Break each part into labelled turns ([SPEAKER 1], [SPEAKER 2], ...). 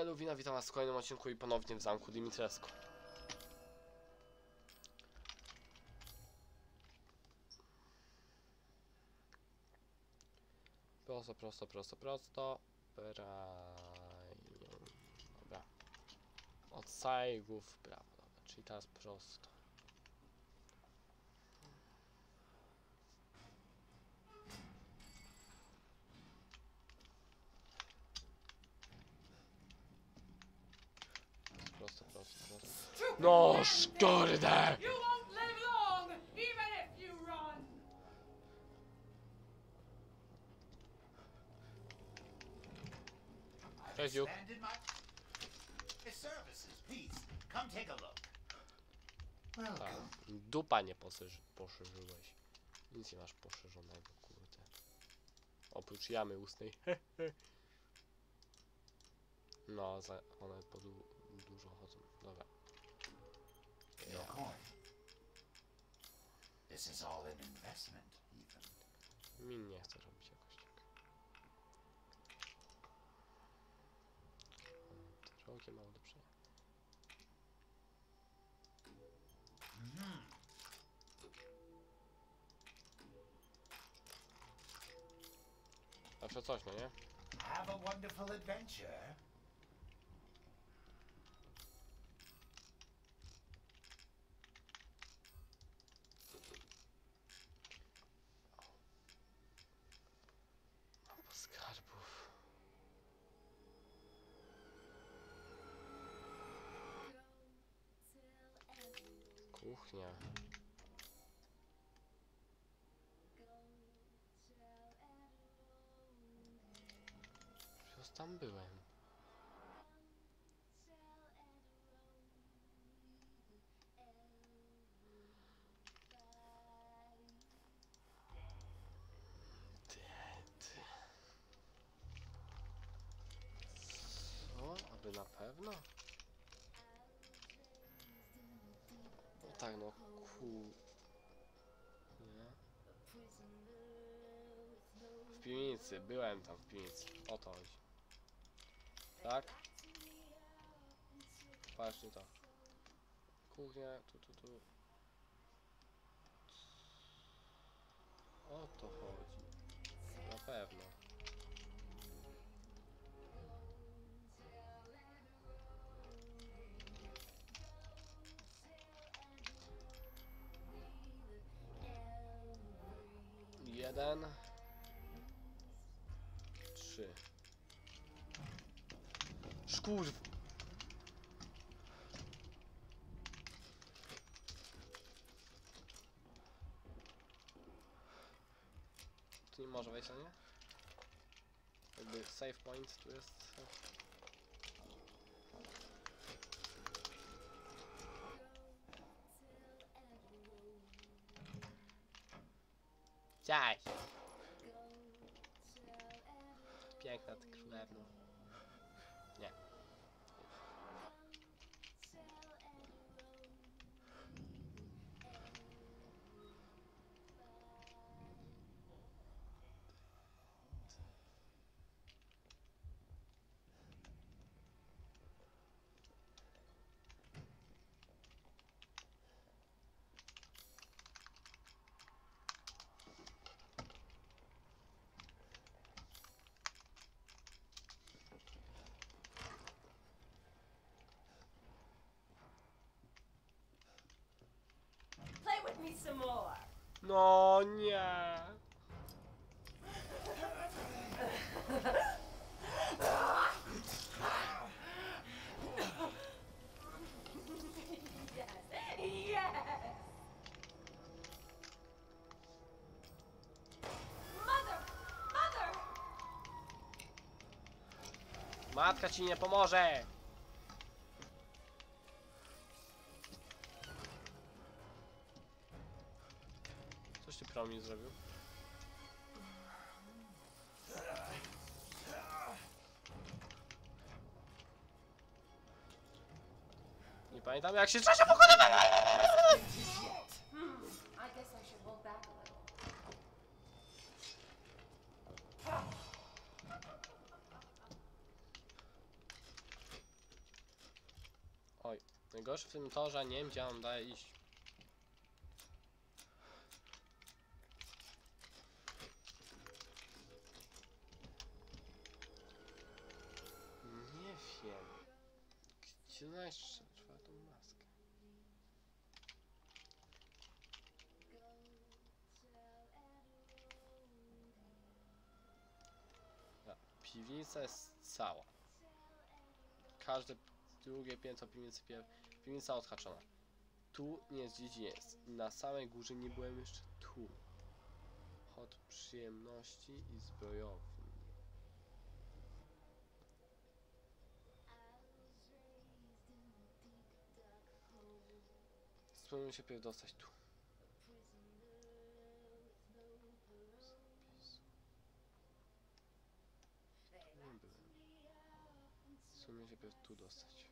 [SPEAKER 1] ja Luwina, witam was w kolejnym odcinku i ponownie w zamku Dimitrescu. Prosto, prosto, prosto, prosto. Prime. Dobra. Od sajgów prawo, dobra, czyli teraz. Prosto, prosto, prosto. No, skurde!
[SPEAKER 2] You won't live long, even if you run.
[SPEAKER 1] Cześć, Juk.
[SPEAKER 3] Expanded much? The services, please. Come take a look.
[SPEAKER 1] Tak.
[SPEAKER 3] Welcome.
[SPEAKER 1] Dupa nie poszerzy, poszerzyłeś. Nic nie masz poszerzonego, kurde. Oprócz jamy ustnej. no, za, one po du dużo chodzą. Dobra.
[SPEAKER 3] Your coin. This is all an investment, even.
[SPEAKER 1] Mi nie chce robić jakoś tak. Drogie mało do przejęcia. Mhm. Zawsze coś, no nie?
[SPEAKER 3] Have a wonderful adventure.
[SPEAKER 1] Aby na pewno? No tak, no ku... Nie? W piwnicy, byłem tam w piwnicy. O to chodzi. Tak? Właśnie to. Kuchnia, tu, tu, tu. O to chodzi. Na pewno. Jeden. Trzy. Szkurw. Tu nie może wejść, a nie? Jakby save point tu jest. Cześć! Piękna ty królewno. Nie.
[SPEAKER 2] Play with me some more.
[SPEAKER 1] No nie. Matka ci nie pomoże. Ty promi zrobił? Nie pamiętam jak się trzeba pokonywać!
[SPEAKER 2] Little.
[SPEAKER 1] Najgorsze w tym to, że nie wiem gdzie on daje iść. Nie wiem. Gdzie znaleźć czwartą maskę? A, Piwnica jest cała. Każde drugie piętro piwnicy, piwnica odhaczona. Tu nie jest dziedziniec. Na samej górze nie byłem jeszcze tu. Hot przyjemności i zbrojowni. Spróbujmy się pierw dostać tu. Spróbujmy się pierw tu dostać.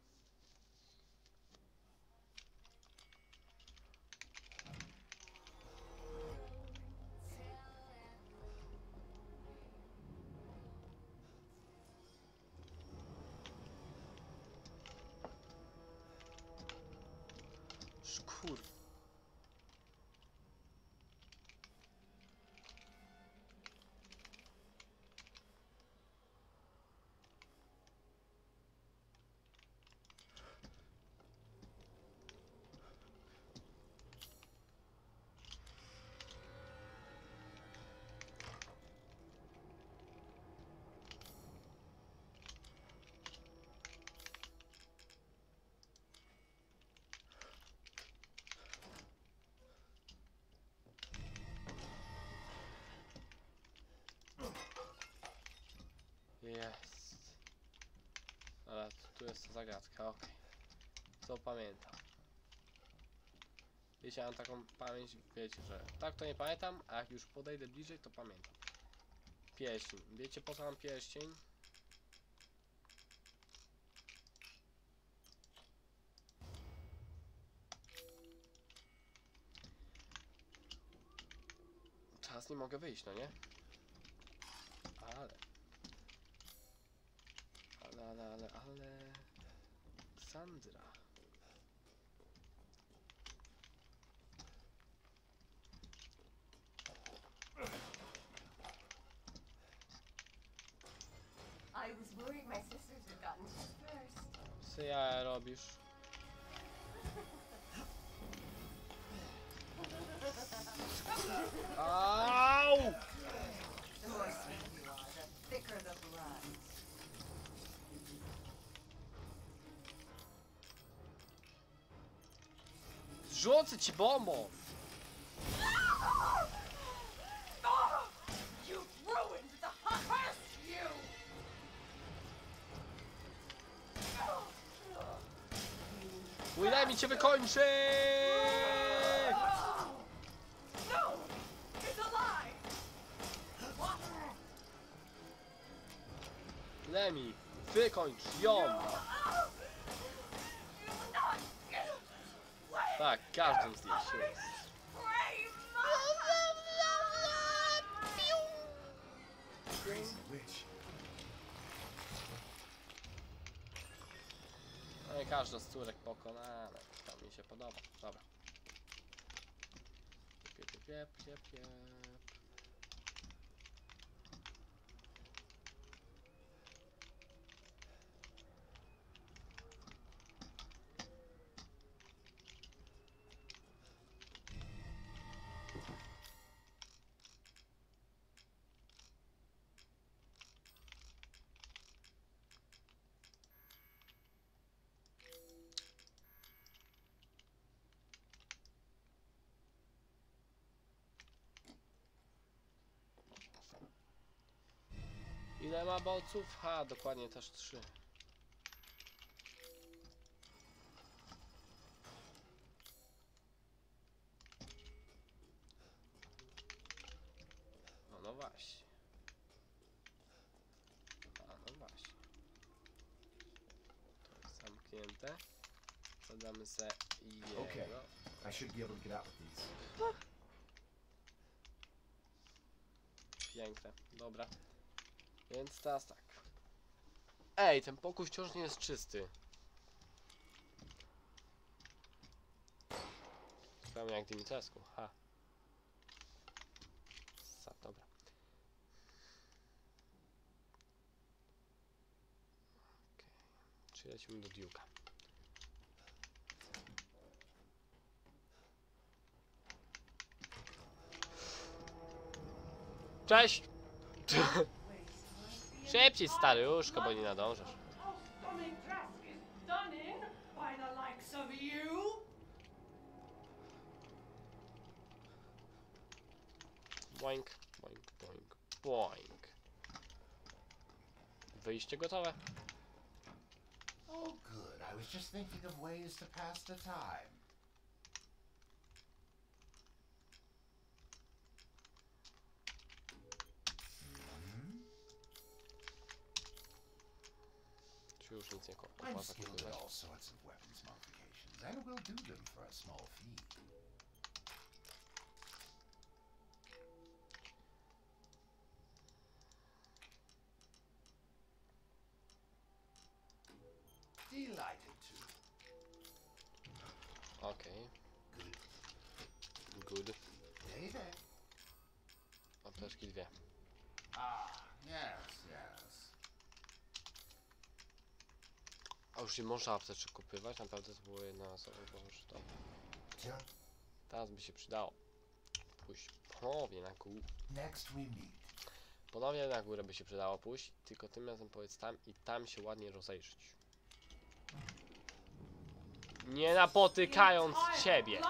[SPEAKER 1] Jest. Ale tu jest ta zagadka, okej. To pamiętam. Wiecie, mam taką pamięć, wiecie, że tak to nie pamiętam, a jak już podejdę bliżej, to pamiętam. Pieśń. Wiecie po co mam pieścień? Teraz nie mogę wyjść, no nie? Ale, ale, ale, ale... Sandra. Rzucę ci bombą!
[SPEAKER 2] You ruined the hunt! You!
[SPEAKER 1] Will mi cię wykończy! Lemi, wykończ ją!
[SPEAKER 2] You will not get
[SPEAKER 1] każdym z nich. No i każda z córek pokonana. To mi się podoba. Dobra. Piep, piep, piep, piep, ma bolców? Ha, dokładnie też trzy. No, no właśnie. A, no właśnie. To jest zamknięte. Zadamy se jedno.
[SPEAKER 3] Okay. I should be able to get out with these.
[SPEAKER 1] Piękne, dobra. Więc teraz tak. Ej, ten pokój wciąż nie jest czysty. Prawie jak Dimitrescu, ha. Za, dobra. Okej. Czy lecimy do Duke'a? Cześć! Szybciej staruszko, bo nie nadążysz. Boink, boink, boink, boink. Wyjście gotowe.
[SPEAKER 3] Oh, good. I was just thinking of ways to pass the time.
[SPEAKER 1] Czy już nic
[SPEAKER 3] I'm skilled at all sorts of weapons modifications, and will do them for a small fee.
[SPEAKER 1] Nie można apteczek kupywać? Naprawdę to było jednorazowe, bo już to... Teraz by się przydało. Pójść ponownie na górę.
[SPEAKER 3] next we meet.
[SPEAKER 1] Ponownie na górę by się przydało pójść, tylko tym razem powiedz tam i tam się ładnie rozejrzeć. Nie napotykając ciebie!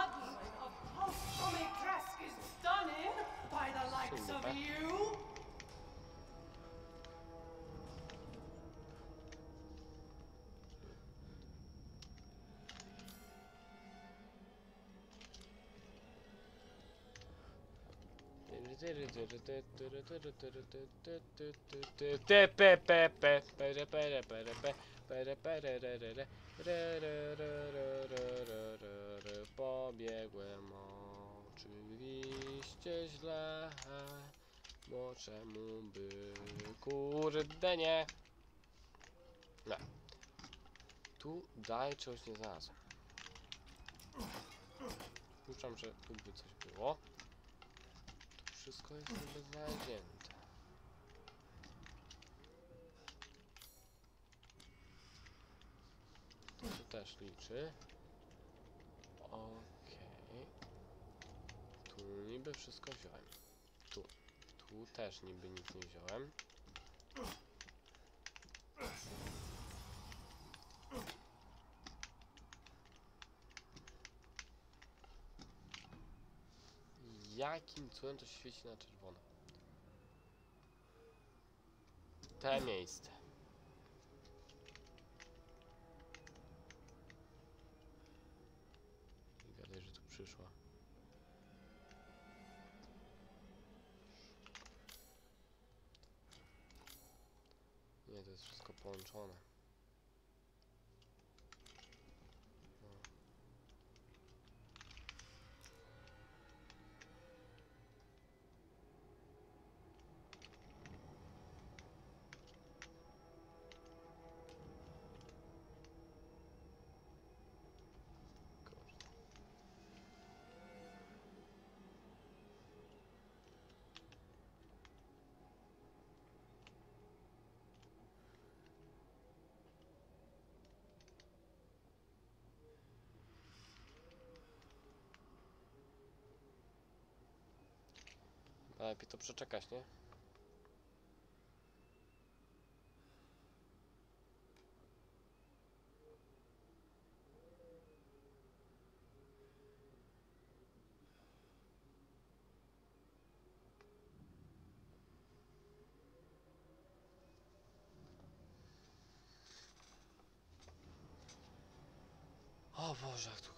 [SPEAKER 1] Pobiegłem oczywiście źle, bo czemu by kurde nie? Nie. Tu daj czegoś nie znalazłem. Puszczam, że tu by coś było. Wszystko jest niby znalezięte. To się też liczy. Okej. Tu niby wszystko wziąłem. Tu. Tu też niby nic nie wziąłem. Jakim cudem to się świeci na czerwono? Te miejsce. Nie gadaj, że tu przyszła. Nie, to jest wszystko połączone. Lepiej to przeczekać, nie? O Boże, jak tu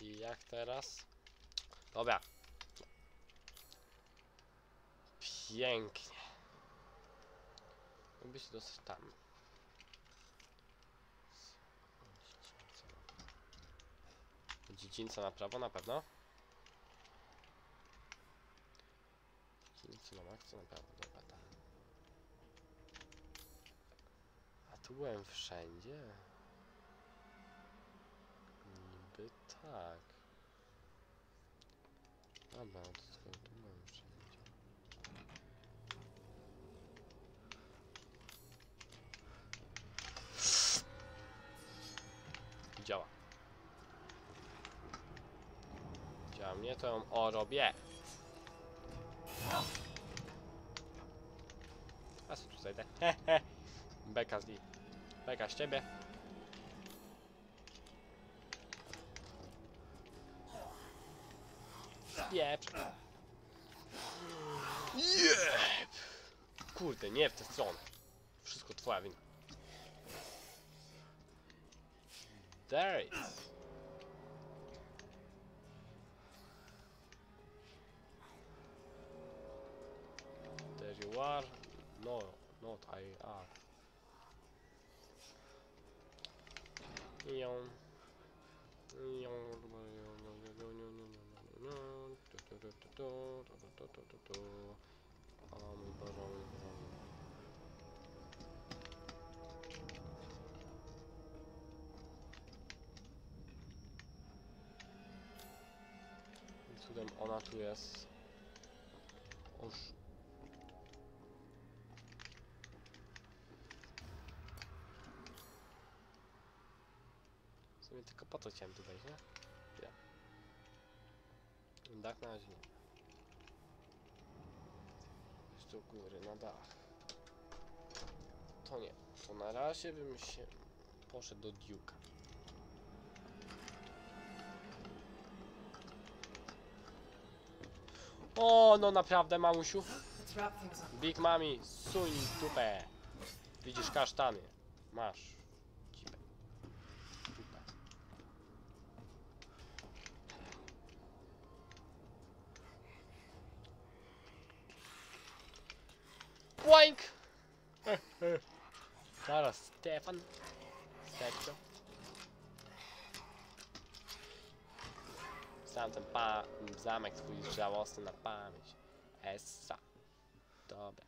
[SPEAKER 1] I jak teraz? Dobra. Pięknie. Mógłby się tam. Dziedzińca na prawo na pewno. Dziedzińca na maksa na prawo, dobra tam. A tu byłem wszędzie? Niby tak. Dobra, to skoro tu byłem wszędzie. Działa. Działa mnie, to ją o robię. A co tu zajdę? Beka z niej. Beka z ciebie. Jeb. Jeb. Kurde, nie w tę stronę. Wszystko twoja wina. There is. O mój Boże, o mój Boże. I Cudem ona tu jest. Oż. W sumie tylko po to chciałem tu wejść, nie? Ja. Dach na razie nie. U góry, na dach. To nie. To na razie bym się poszedł do Duke'a. O, no naprawdę, mamusiu. Big Mami, suń dupę. Widzisz kasztany. Masz. Cipę. Dupę. Boink! Zaraz, Stefan. Stefcio. Sam ten pa zamek swój żałosny na pamięć. Essa. Dobra.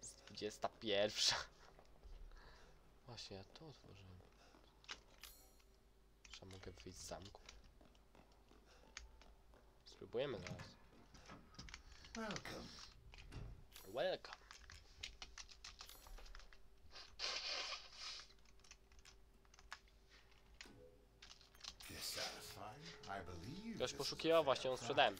[SPEAKER 1] Z 21. Właśnie, ja to otworzyłem. Czy mogę wyjść z zamku? Spróbujemy zaraz.
[SPEAKER 3] Welcome.
[SPEAKER 1] Welcome. Ktoś poszukiwał, właśnie ją sprzedałem.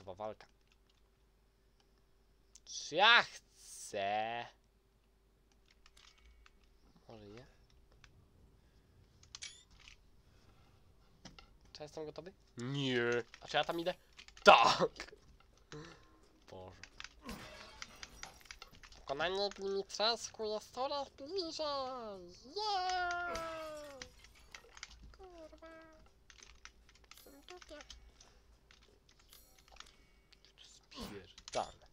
[SPEAKER 1] A tu jest końcowa walka. Czy ja chcę? Może nie? Czy ja jestem gotowy? Nie. A czy ja tam idę? Tak. Boże. Pokonanie Dimitrescu jest coraz bliżej. Yeah! Kurwa. Jestem w dupie. Spierdalne.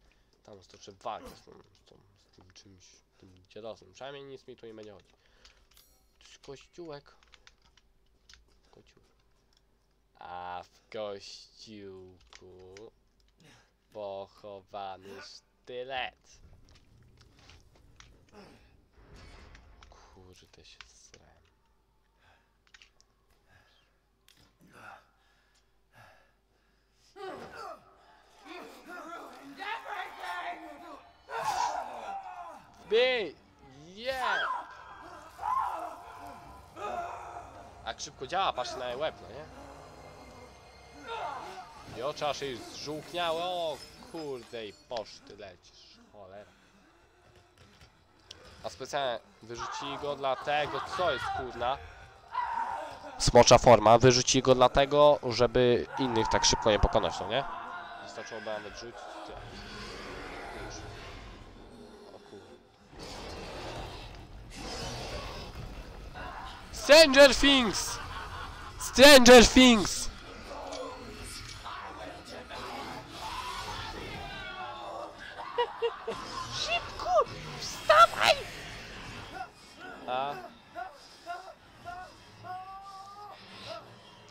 [SPEAKER 1] Tam walkę z, tą, z, tą, z tym czymś, tym dziadosem. Przynajmniej nic mi tu nie będzie chodzić. To kościółek. Kościółek. A w kościółku pochowany sztylet. Kurde się Bij! Nie! Jak szybko działa, patrzcie na łeb, no nie? I oczy aż jej zżółkniały, o kurde i posz, ty lecisz, cholera. A specjalnie wyrzucili go dlatego, co jest kurna? Smocza forma, wyrzucili go dlatego, żeby innych tak szybko nie pokonać, no nie? Wystarczyłoby nawet rzucić, ty. Już. O kurde. Stranger Things! Stranger Things! Szybko! Wstawaj! A?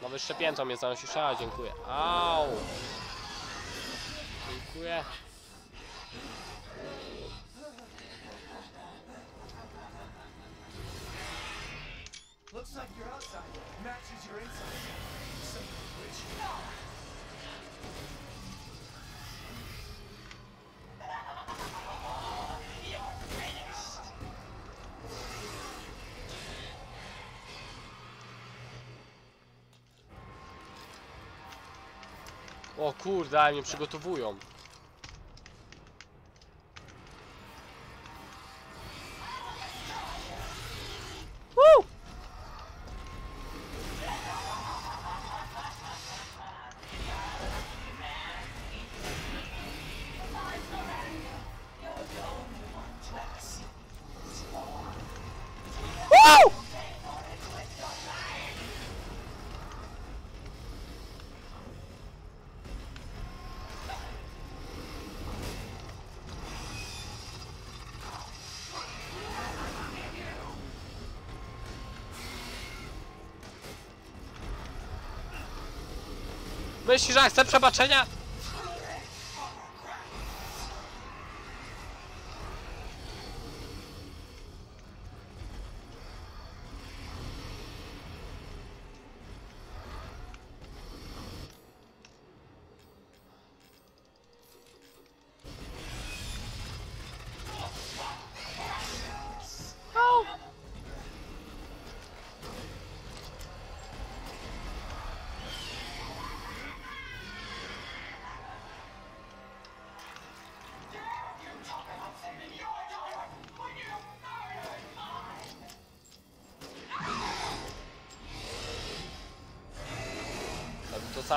[SPEAKER 1] No wyższe piętro mnie zanosisz, a dziękuję. Au! Dziękuję.
[SPEAKER 4] Matches your a bitch.
[SPEAKER 1] O kurde, przygotowują. Myślisz, że chcę przebaczenia?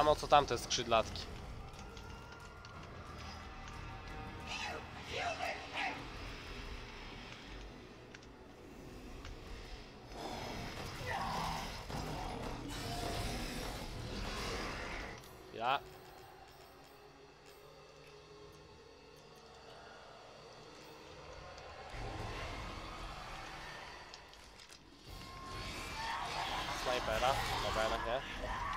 [SPEAKER 1] Samo co tamte skrzydlatki. Ja. Snajpera, dobra jednak nie.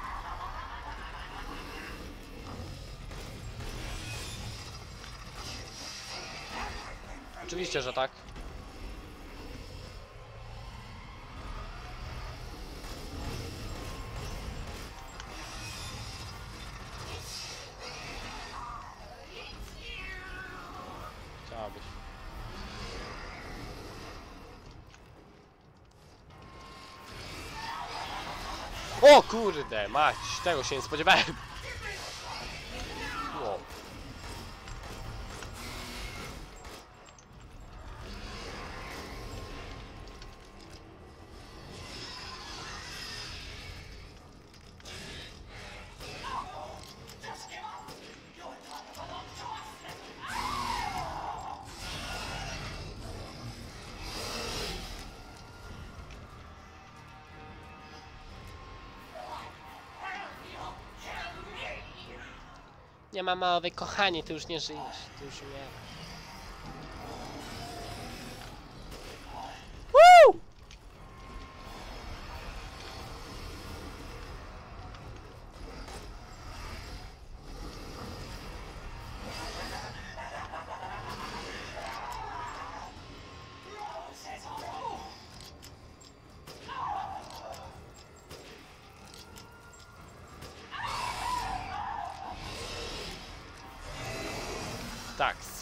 [SPEAKER 1] Oczywiście, że tak. Chciałabyś. O kurde, mać, tego się nie spodziewałem. Nie ma mowy, kochanie, ty już nie żyjesz, ty już nie.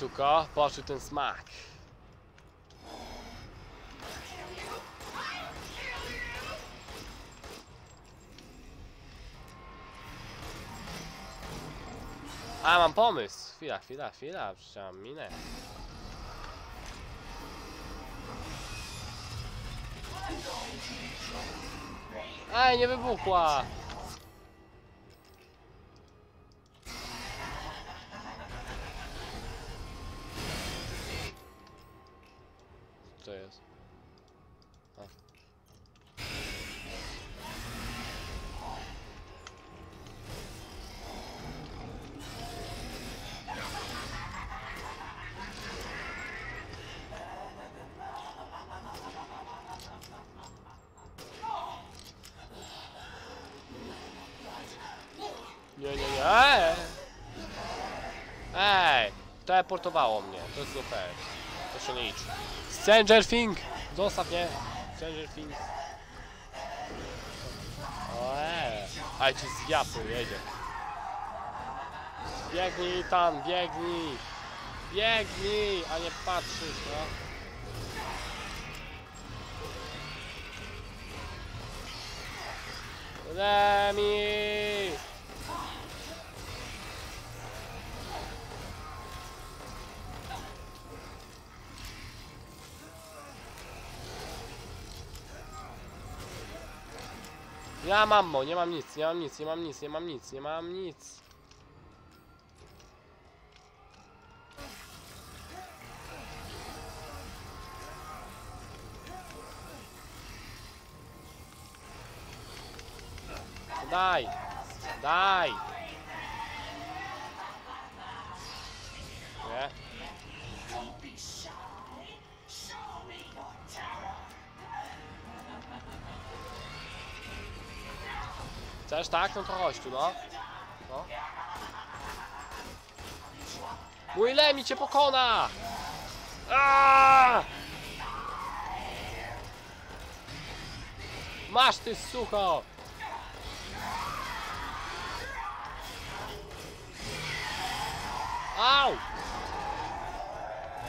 [SPEAKER 1] suka, poczuł ten smak. A, mam pomysł. Chwila, chwila, chwila. Przecież minę. Ej, nie wybuchła! Nie, nie, nie. Ej! Ej! Teleportowało mnie. To jest super. To się nie liczy. Stranger Thing! Zostaw mnie. Stranger Things. Eee. Ale ci z japy jedzie. Biegnij tam, biegnij! Biegnij, a nie patrzysz, no. Remi! Nie mam ammo, nie mam nic, nie mam nic, nie mam nic, nie mam nic, nie mam nic. Daj! Daj! Chcesz tak? No to chodź tu, no. no. Mój Lemi cię pokona! Aaaa! Masz ty sucho! Au!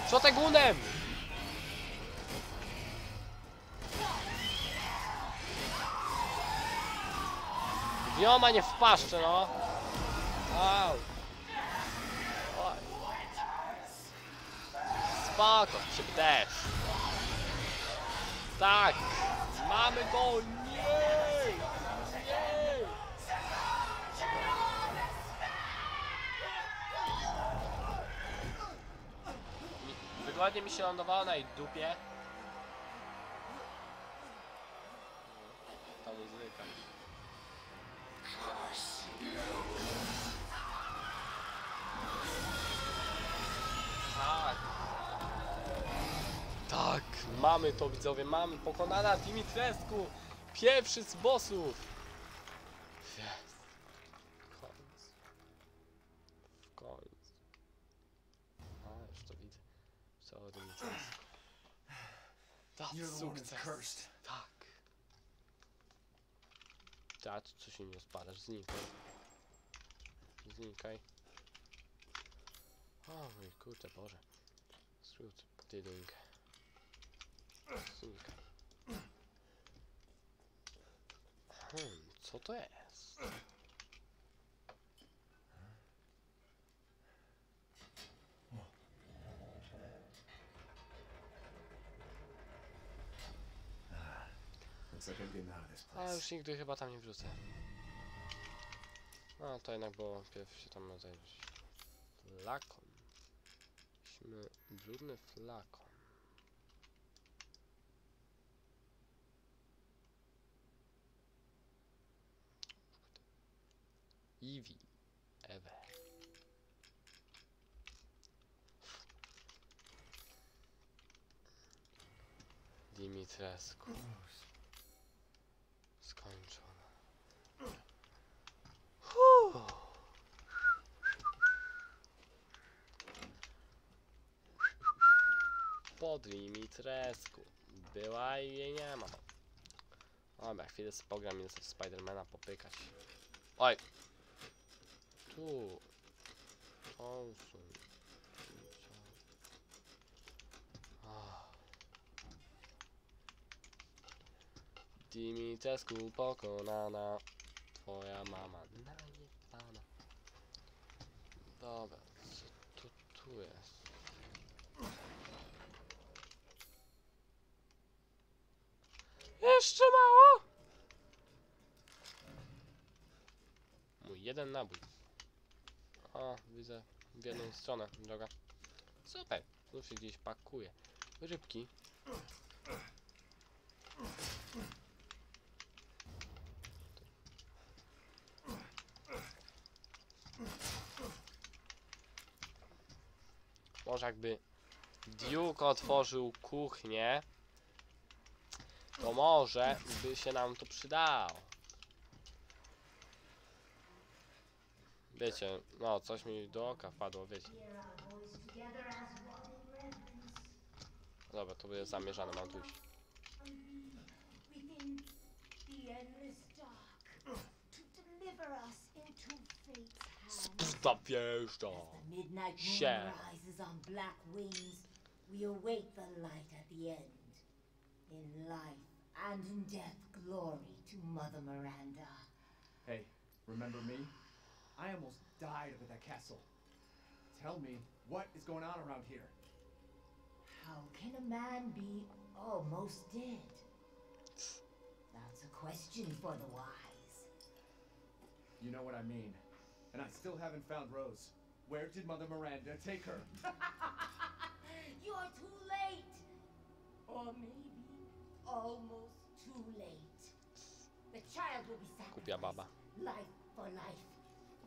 [SPEAKER 1] Przotegunem! Wioma nie w paszczę, no! Au! Oj. Spoko, ciebie też! Tak! Mamy go! Nie! Nie! Wygodnie mi się lądowało na jej dupie. Mamy to widzowie, mamy pokonana Dimitrescu! Pierwszy z bossów! Jest. W końcu. W końcu. A, już to widzę. Co Dimitrescu. Tak, sukces. Tak. Tak, co się nie spadasz? Znikaj. Znikaj. O mój kurde Boże. Skrót, ty doing. Znikaj. Hmm, co to jest? A już nigdy chyba tam nie wrócę. No to jednak było pierw się tam zająć. Flakon. Mieliśmy brudny flakon. Eevee. Ewe. Dimitrescu. Skończona. Po Dimitrescu. Była i jej nie ma. Dobra, chwilę sobie pogram i Spidermana popykać. Oj! Tu. Konsul. Ah. Dimitrescu pokonana. Twoja mama najebana. Dobra, co tu, tu jest? Jeszcze mało! Mój jeden nabój. O, widzę w jedną stronę droga. Super, znów się gdzieś pakuje. Rybki. Może jakby Duke otworzył kuchnię, to może by się nam to przydało. Wiecie, no coś mi do oka wpadło, wiecie. Dobra, to będzie zamierzane, mam tu iść.
[SPEAKER 5] on black wings, we await the light at the end. In life and in death, glory to Mother Miranda.
[SPEAKER 4] Hey, remember me? I almost died up at that castle. Tell me, what is going on around here?
[SPEAKER 5] How can a man be almost dead? That's a question for the wise.
[SPEAKER 4] You know what I mean. And I still haven't found Rose. Where did Mother Miranda take her?
[SPEAKER 5] You're too late! Or maybe almost too late. The child will be
[SPEAKER 1] Kupia
[SPEAKER 5] sacrificed.
[SPEAKER 1] baba.
[SPEAKER 5] Life for life.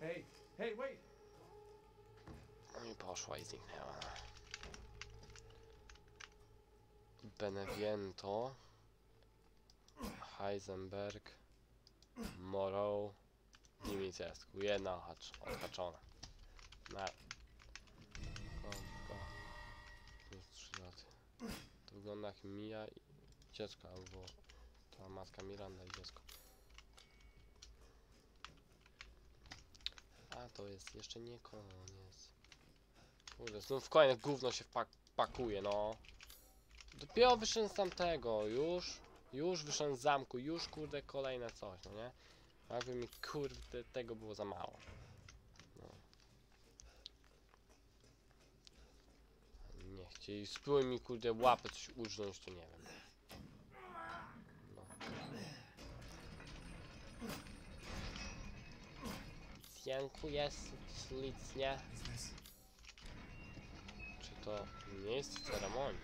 [SPEAKER 4] Hey, hey, wait!
[SPEAKER 1] No i poszła i zniknęła. Beneviento. Heisenberg. Morrow. Dimitrescu. Jedna ohacz- odhaczona. Na... Kąpka. Plus 3 lata. To wygląda jak Mia i dziecko, albo ta matka Miranda i dziecko. A to jest jeszcze nie koniec. Kurde, znów kolejne gówno się wpak pakuje, no. Dopiero wyszedłem z tamtego, już, już wyszedłem z zamku, już kurde kolejne coś, no nie? Jakby mi kurde tego było za mało. No. Nie chcieli, spróbuj mi kurde łapę coś urżnąć, to nie wiem. No. Ślicznie.
[SPEAKER 4] Is this?
[SPEAKER 1] Czy to ceremonii?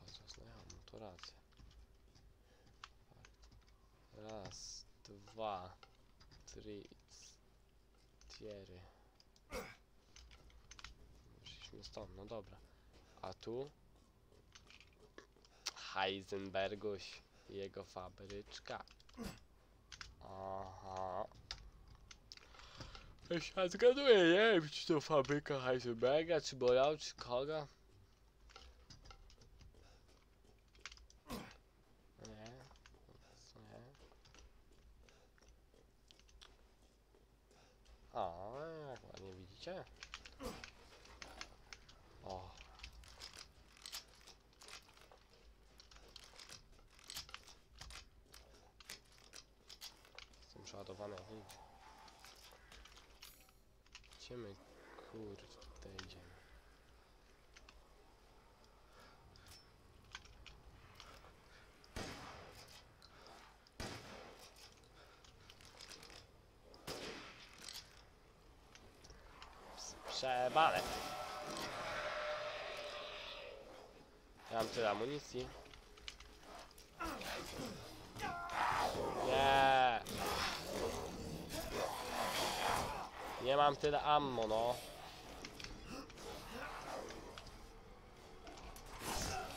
[SPEAKER 1] Bardzo znajomo, to racja. Raz, dwa, trzy, cztery. Stąd, no dobra. A tu? Heisenberguś jego fabryczka. Aha. Ja się zgaduję, nie wiem czy to fabryka Heisenberga, czy Borał, czy kogo. Nie. Nie. O, jak ładnie widzicie. O. Jestem przeładowany jak nigdy. Gdzie my kurde idziemy? Ps- Przebale. Ja mam tyle amunicji. Nie. Nie mam tyle ammo, no.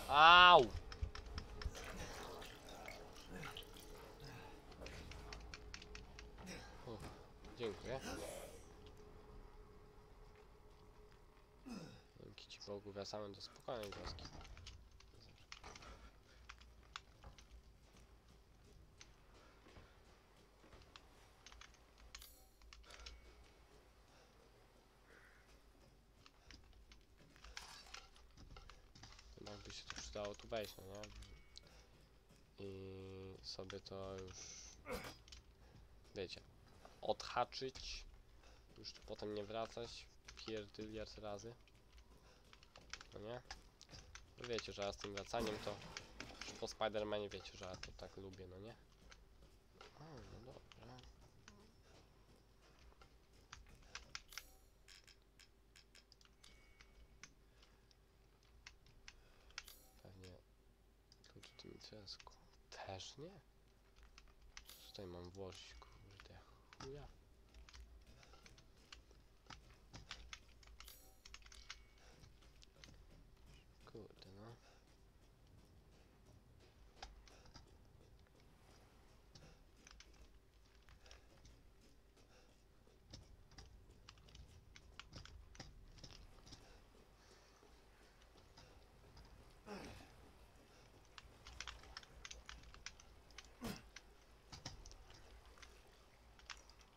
[SPEAKER 1] Au! Uff, Dziękuję. Wracamy do spokojnej wioski. Jednak by się to przydało tu wejść, no nie? I sobie to już... Wiecie, odhaczyć, już tu potem nie wracać, pierdyliard razy. No nie? No wiecie, że ja z tym wracaniem to już po Spidermanie wiecie, że ja to tak lubię, no nie? O, no dobra. Pewnie klucz Dimitrescu. Też nie? Tutaj mam włożyć, kurde, chuja? Kurde, no.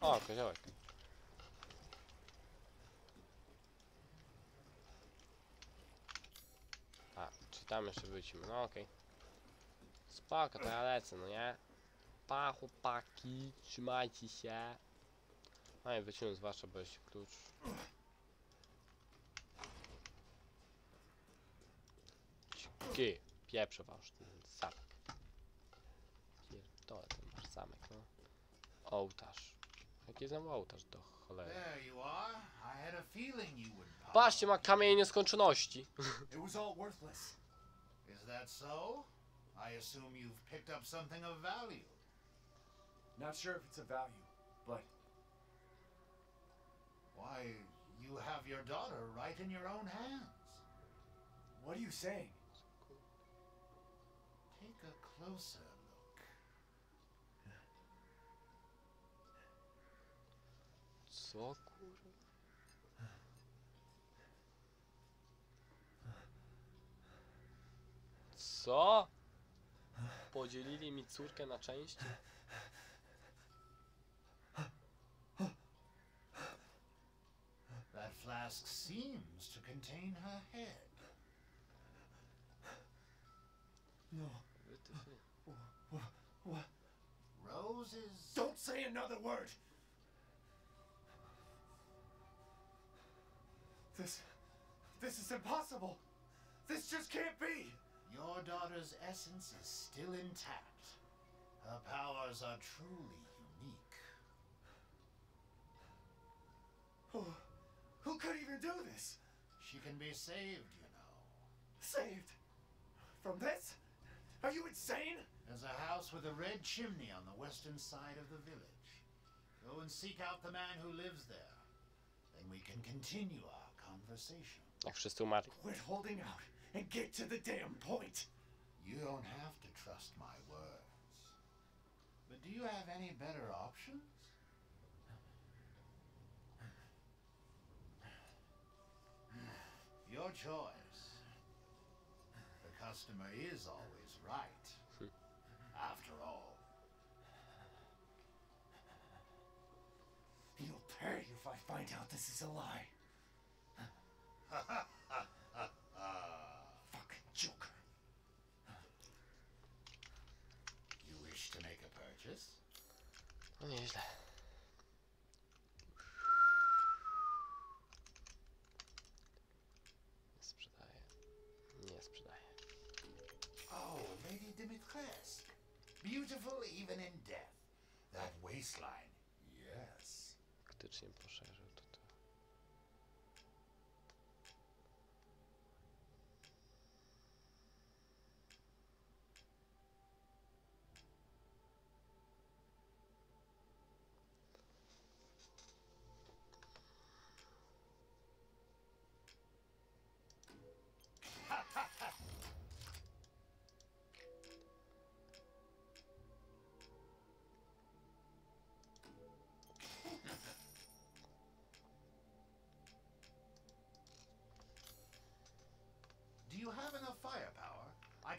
[SPEAKER 1] O, koziołek. A, czy tam jeszcze wrócimy? No okej. Spoko, to ja lecę, no nie? Pa chłopaki, trzymajcie się. No i wyciągnę zwłaszcza, bo jest klucz. Ski, pieprzę wasz ten zamek. Pierdolę ten wasz zamek, no. Ołtarz. Jaki znowu ołtarz do cholery.
[SPEAKER 3] There you are. I had a feeling you would pop.
[SPEAKER 1] Patrzcie, ma kamień nieskończoności.
[SPEAKER 4] It was all worthless.
[SPEAKER 3] Is that so? I assume you've picked up something of value.
[SPEAKER 4] Not sure if it's a value, but
[SPEAKER 3] Why, you have your daughter right in your own hands.
[SPEAKER 4] what are you saying?
[SPEAKER 3] Take a closer
[SPEAKER 1] Co kurwa? Co? Podzielili mi córkę na części?
[SPEAKER 3] That flask seems to contain her head.
[SPEAKER 4] No.
[SPEAKER 1] Wytyfy.
[SPEAKER 4] What?
[SPEAKER 3] Roses.
[SPEAKER 4] Don't say another word. This, this is impossible. This just can't be.
[SPEAKER 3] Your daughter's essence is still intact. Her powers are truly unique.
[SPEAKER 4] Who, who could even do this?
[SPEAKER 3] She can be saved, you know.
[SPEAKER 4] Saved from this? Are you insane?
[SPEAKER 3] There's a house with a red chimney on the western side of the village. Go and seek out the man who lives there. Then we can continue our conversation.
[SPEAKER 1] Jak wszyscy umarli.
[SPEAKER 4] Quit holding out and get to the damn point.
[SPEAKER 3] You don't have to trust my words. But do you have any better options? Your choice. The customer is always right. Hmm. After all.
[SPEAKER 4] You'll pay if I find out this is a lie. Fucking joker.
[SPEAKER 3] You wish to make a purchase?
[SPEAKER 1] Nieźle. Nie sprzedaję. Nie sprzedaję.
[SPEAKER 3] Oh, Lady Dimitrescu. Beautiful even in death. That waistline. Yes.
[SPEAKER 1] Faktycznie poszerzył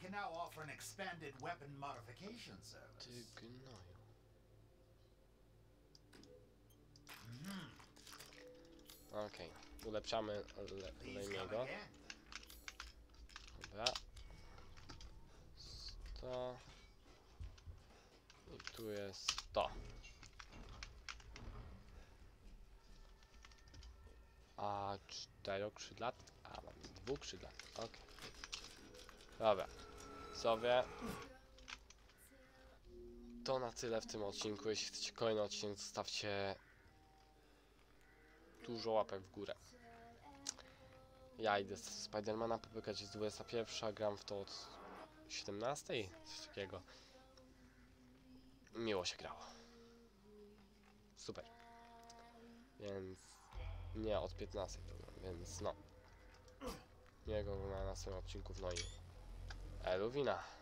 [SPEAKER 3] can now offer an expanded weapon modification service.
[SPEAKER 1] Ty gnoju.
[SPEAKER 3] Mhm.
[SPEAKER 1] Okej, ulepszamy
[SPEAKER 3] Please come
[SPEAKER 1] Lejmiego. Dobra. 100. I tu jest 100. A czterokrzydlat? A mam dwukrzydlat. Ok. Dobra. Sobie. To na tyle w tym odcinku. Jeśli chcecie kolejny odcinek, zostawcie dużo łapek w górę. Ja idę z Spidermana popykać, jest 21, gram w to od 17, coś takiego. Miło się grało. Super. Więc nie od 15, więc no. Miłego na następnym odcinku no i É, Lovina.